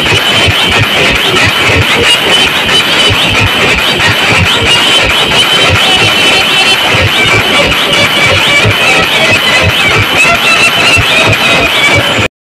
I'm sorry.